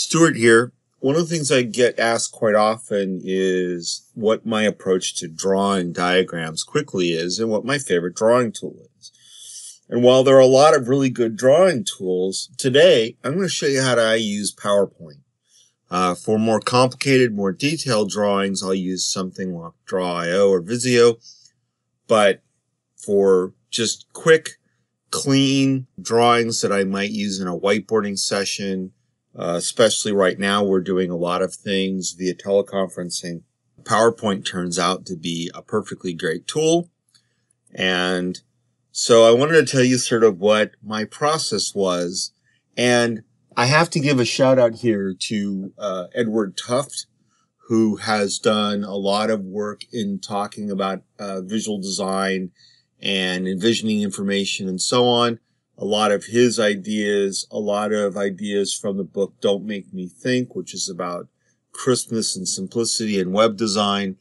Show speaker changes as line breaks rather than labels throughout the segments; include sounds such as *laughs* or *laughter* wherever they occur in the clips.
Stuart here. One of the things I get asked quite often is what my approach to drawing diagrams quickly is and what my favorite drawing tool is. And while there are a lot of really good drawing tools, today I'm going to show you how to use PowerPoint. Uh, for more complicated, more detailed drawings, I'll use something like Draw.io or Visio. But for just quick, clean drawings that I might use in a whiteboarding session, uh, especially right now, we're doing a lot of things via teleconferencing. PowerPoint turns out to be a perfectly great tool. And so I wanted to tell you sort of what my process was. And I have to give a shout out here to uh, Edward Tufte, who has done a lot of work in talking about uh, visual design and envisioning information and so on a lot of his ideas, a lot of ideas from the book Don't Make Me Think, which is about crispness and simplicity and web design.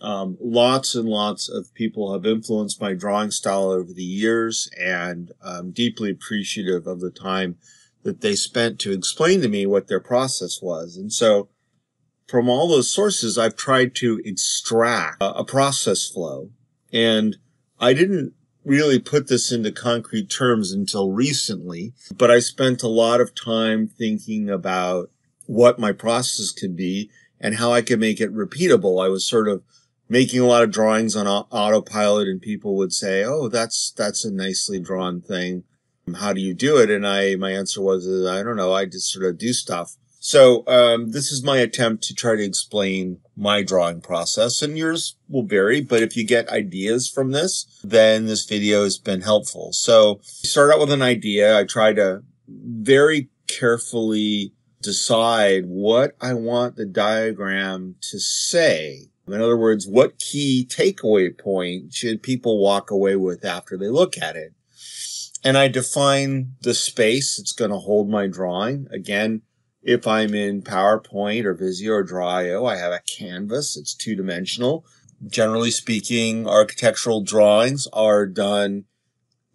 Um, lots and lots of people have influenced my drawing style over the years, and I'm deeply appreciative of the time that they spent to explain to me what their process was. And so, from all those sources, I've tried to extract a process flow. And I didn't really put this into concrete terms until recently, but I spent a lot of time thinking about what my process could be and how I could make it repeatable. I was sort of making a lot of drawings on autopilot and people would say, Oh, that's, that's a nicely drawn thing. How do you do it? And I, my answer was, I don't know. I just sort of do stuff. So um, this is my attempt to try to explain my drawing process, and yours will vary. But if you get ideas from this, then this video has been helpful. So start out with an idea. I try to very carefully decide what I want the diagram to say. In other words, what key takeaway point should people walk away with after they look at it? And I define the space it's going to hold my drawing. Again, if I'm in PowerPoint or Visio or Draw.io, I have a canvas. It's two dimensional. Generally speaking, architectural drawings are done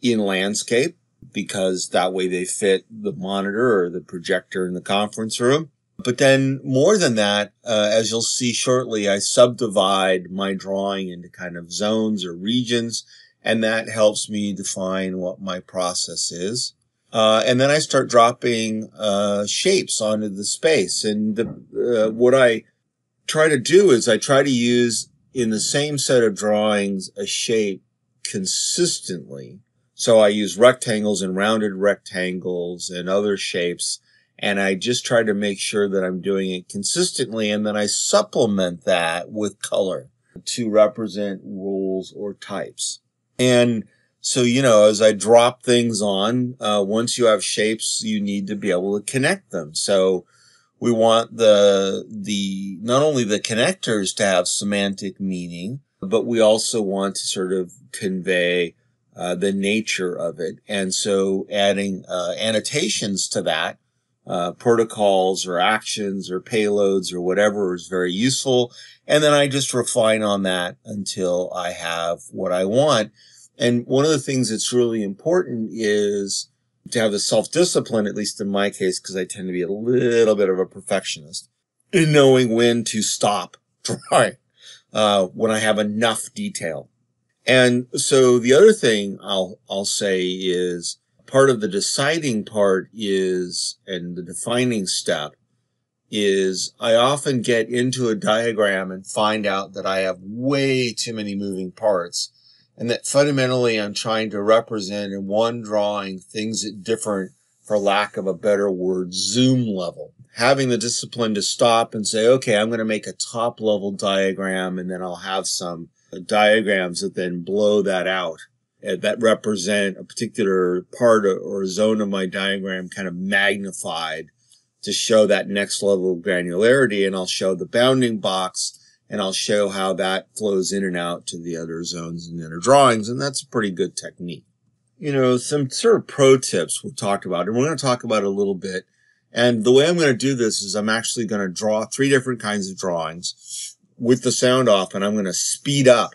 in landscape because that way they fit the monitor or the projector in the conference room. But then more than that, uh, as you'll see shortly, I subdivide my drawing into kind of zones or regions, and that helps me define what my process is. Uh, and then I start dropping uh, shapes onto the space. And the, uh, what I try to do is I try to use in the same set of drawings a shape consistently. So I use rectangles and rounded rectangles and other shapes. And I just try to make sure that I'm doing it consistently. And then I supplement that with color to represent rules or types. And so, you know, as I drop things on, uh, once you have shapes, you need to be able to connect them. So we want the, the, not only the connectors to have semantic meaning, but we also want to sort of convey uh, the nature of it. And so adding uh, annotations to that, uh, protocols or actions or payloads or whatever is very useful. And then I just refine on that until I have what I want. And one of the things that's really important is to have the self-discipline, at least in my case, because I tend to be a little bit of a perfectionist, in knowing when to stop *laughs* drawing, uh, when I have enough detail. And so the other thing I'll, I'll say is part of the deciding part is, and the defining step is I often get into a diagram and find out that I have way too many moving parts and that fundamentally I'm trying to represent in one drawing things at different, for lack of a better word, zoom level. Having the discipline to stop and say, okay, I'm going to make a top level diagram and then I'll have some diagrams that then blow that out that represent a particular part or zone of my diagram kind of magnified to show that next level of granularity. And I'll show the bounding box and I'll show how that flows in and out to the other zones and inner drawings. And that's a pretty good technique. You know, some sort of pro tips we've talked about, and we're going to talk about a little bit. And the way I'm going to do this is I'm actually going to draw three different kinds of drawings with the sound off, and I'm going to speed up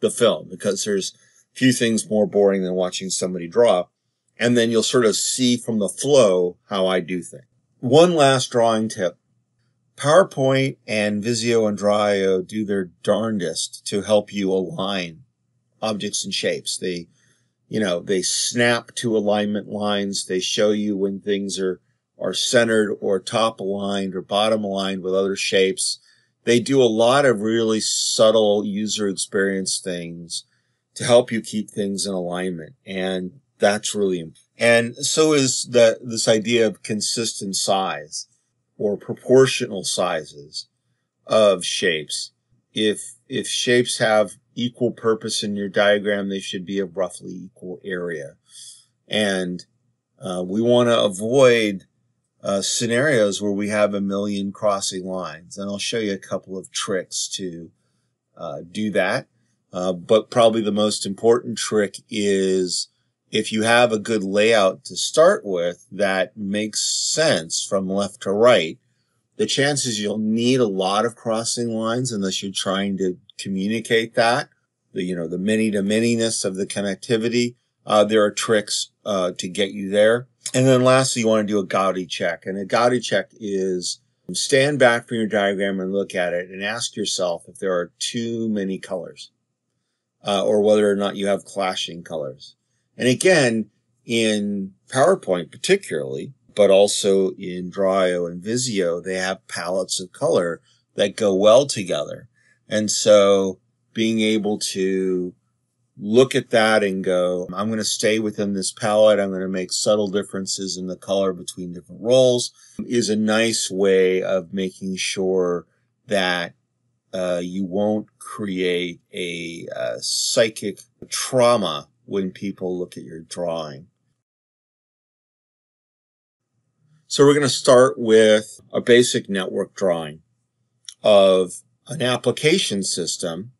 the film because there's few things more boring than watching somebody draw. And then you'll sort of see from the flow how I do things. One last drawing tip. PowerPoint and Visio and Draw.io do their darndest to help you align objects and shapes. They, you know, they snap to alignment lines. They show you when things are, are centered or top aligned or bottom aligned with other shapes. They do a lot of really subtle user experience things to help you keep things in alignment. And that's really important. And so is that this idea of consistent size or proportional sizes of shapes. If, if shapes have equal purpose in your diagram, they should be of roughly equal area. And uh, we want to avoid uh, scenarios where we have a million crossing lines. And I'll show you a couple of tricks to uh, do that. Uh, but probably the most important trick is if you have a good layout to start with that makes sense from left to right, the chances you'll need a lot of crossing lines unless you're trying to communicate that, the, you know, the many to manyness of the connectivity. Uh, there are tricks, uh, to get you there. And then lastly, you want to do a gaudy check. And a gaudy check is stand back from your diagram and look at it and ask yourself if there are too many colors, uh, or whether or not you have clashing colors. And again, in PowerPoint particularly, but also in Draw.io and Visio, they have palettes of color that go well together. And so being able to look at that and go, I'm going to stay within this palette. I'm going to make subtle differences in the color between different roles is a nice way of making sure that uh, you won't create a, a uh, psychic trauma when people look at your drawing. So we're going to start with a basic network drawing of an application system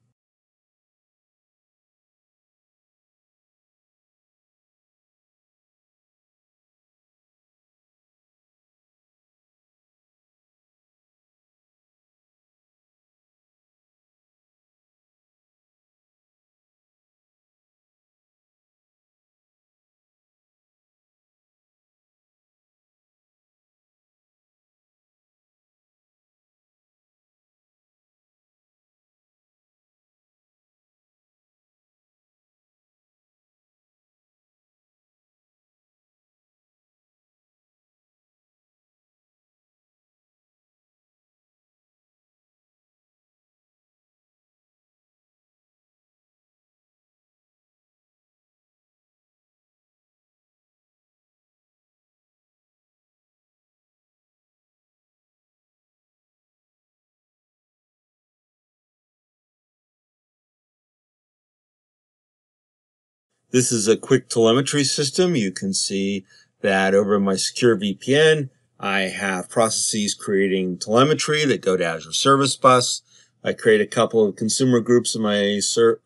This is a quick telemetry system. You can see that over my secure VPN, I have processes creating telemetry that go to Azure Service Bus. I create a couple of consumer groups in my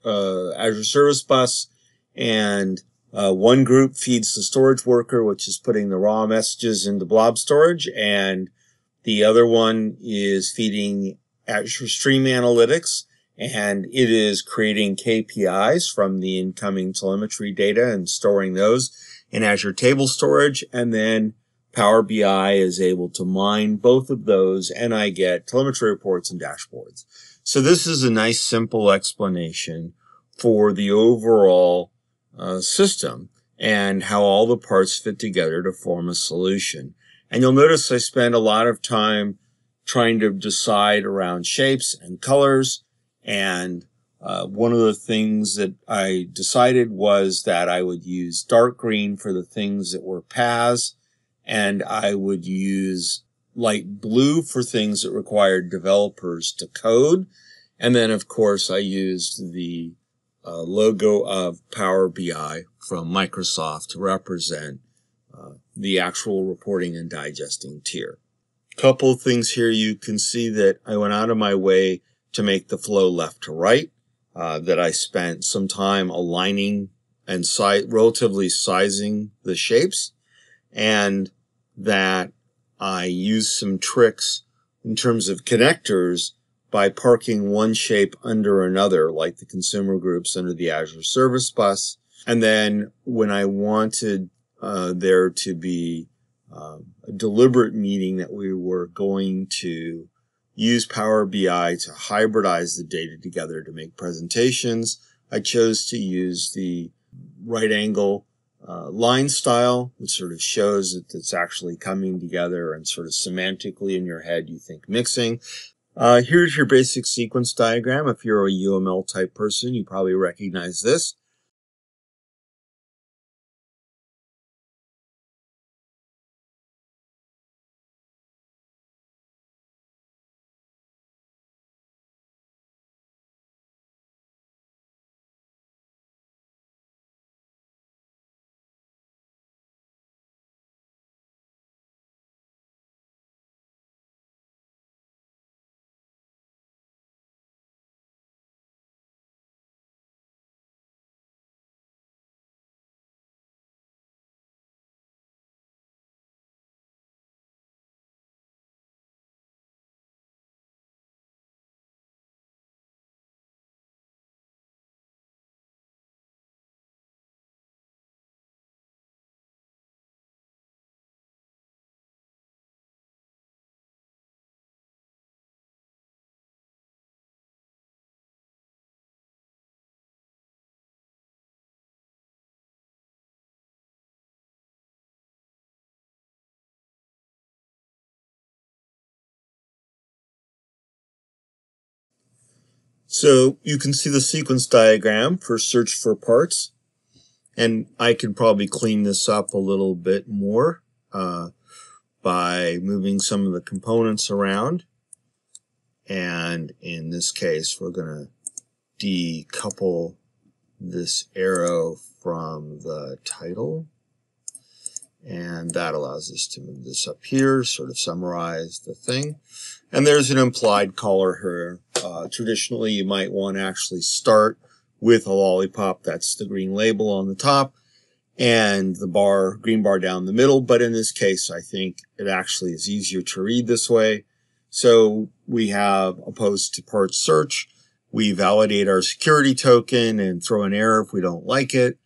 uh, Azure Service Bus and uh, one group feeds the storage worker, which is putting the raw messages into blob storage. And the other one is feeding Azure Stream Analytics and it is creating KPIs from the incoming telemetry data and storing those in Azure Table Storage. And then Power BI is able to mine both of those and I get telemetry reports and dashboards. So this is a nice simple explanation for the overall uh, system and how all the parts fit together to form a solution. And you'll notice I spend a lot of time trying to decide around shapes and colors and uh, one of the things that I decided was that I would use dark green for the things that were paths, and I would use light blue for things that required developers to code. And then, of course, I used the uh, logo of Power BI from Microsoft to represent uh, the actual reporting and digesting tier. Couple things here. You can see that I went out of my way to make the flow left to right, uh, that I spent some time aligning and si- relatively sizing the shapes, and that I used some tricks in terms of connectors by parking one shape under another, like the consumer groups under the Azure Service Bus. And then when I wanted uh, there to be um, a deliberate meeting that we were going to use Power BI to hybridize the data together to make presentations. I chose to use the right angle uh, line style, which sort of shows that it's actually coming together and sort of semantically in your head you think mixing. Uh, here's your basic sequence diagram. If you're a UML type person, you probably recognize this. So you can see the sequence diagram for search for parts. And I can probably clean this up a little bit more uh, by moving some of the components around. And in this case, we're going to decouple this arrow from the title. And that allows us to move this up here, sort of summarize the thing. And there's an implied color here. Uh, traditionally, you might want to actually start with a lollipop. That's the green label on the top and the bar, green bar down the middle. But in this case, I think it actually is easier to read this way. So we have opposed to part search. We validate our security token and throw an error if we don't like it.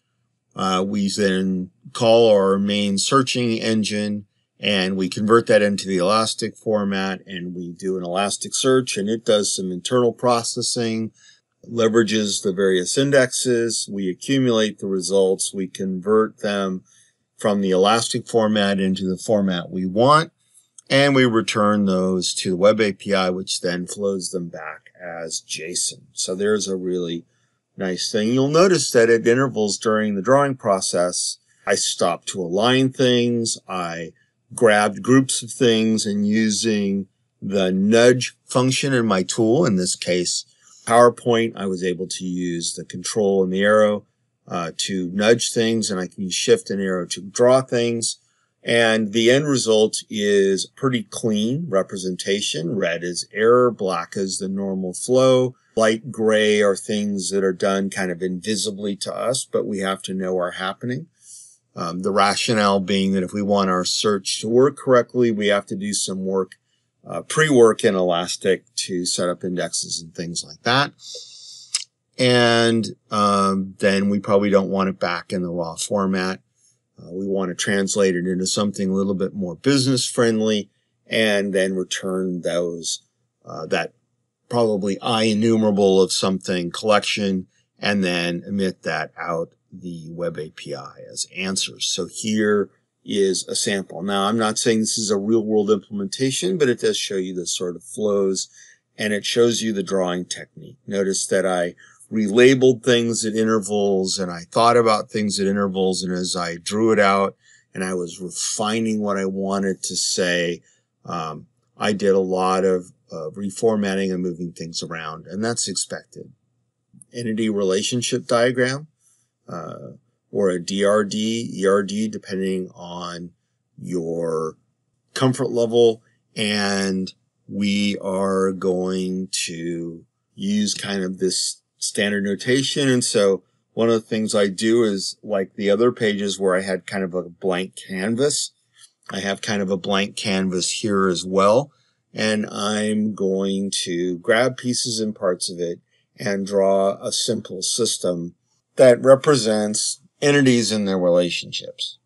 Uh, we then call our main searching engine and we convert that into the Elastic format and we do an Elastic search and it does some internal processing, leverages the various indexes. We accumulate the results. We convert them from the Elastic format into the format we want. And we return those to the web API, which then flows them back as JSON. So there's a really nice thing. You'll notice that at intervals during the drawing process, I stop to align things. I grabbed groups of things and using the nudge function in my tool, in this case, PowerPoint, I was able to use the control and the arrow uh, to nudge things and I can use shift and arrow to draw things. And the end result is pretty clean representation. Red is error, black is the normal flow. Light gray are things that are done kind of invisibly to us, but we have to know are happening. Um, the rationale being that if we want our search to work correctly, we have to do some work, uh, pre-work in Elastic to set up indexes and things like that. And um, then we probably don't want it back in the raw format. Uh, we want to translate it into something a little bit more business friendly and then return those, uh, that probably IEnumerable of something collection and then emit that out the web API as answers. So here is a sample. Now, I'm not saying this is a real world implementation, but it does show you the sort of flows and it shows you the drawing technique. Notice that I relabeled things at intervals and I thought about things at intervals. And as I drew it out and I was refining what I wanted to say, um, I did a lot of uh, reformatting and moving things around, and that's expected. Entity relationship diagram, uh, or a DRD, ERD, depending on your comfort level. And we are going to use kind of this standard notation. And so one of the things I do is like the other pages where I had kind of a blank canvas. I have kind of a blank canvas here as well and I'm going to grab pieces and parts of it and draw a simple system that represents entities and their relationships.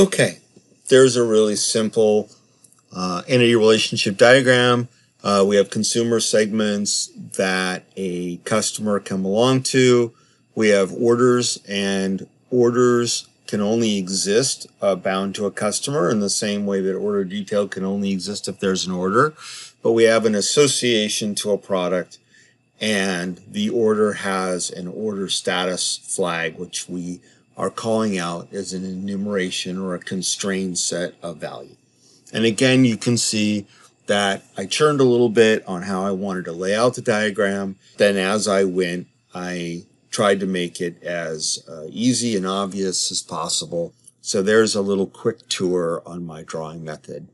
Okay, there's a really simple uh, entity relationship diagram. Uh, we have consumer segments that a customer can belong to. We have orders and orders can only exist uh, bound to a customer in the same way that order detail can only exist if there's an order. But we have an association to a product and the order has an order status flag, which we are calling out as an enumeration or a constrained set of value. And again, you can see that I churned a little bit on how I wanted to lay out the diagram. Then as I went, I tried to make it as uh, easy and obvious as possible. So there's a little quick tour on my drawing method.